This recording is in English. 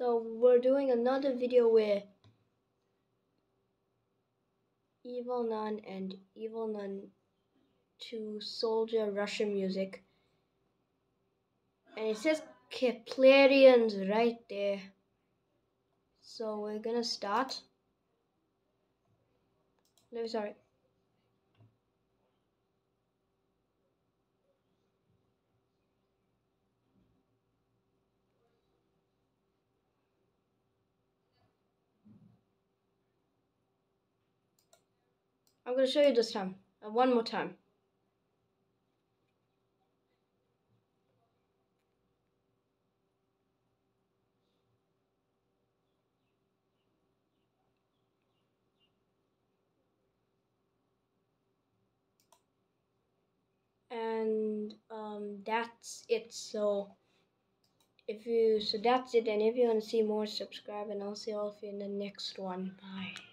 So we're doing another video with Evil Nun and Evil Nun 2 Soldier Russian music. And it says Keplerians right there. So we're gonna start. No, sorry. I'm going to show you this time. Uh, one more time. and um, that's it so if you so that's it and if you want to see more subscribe and i'll see all of you in the next one bye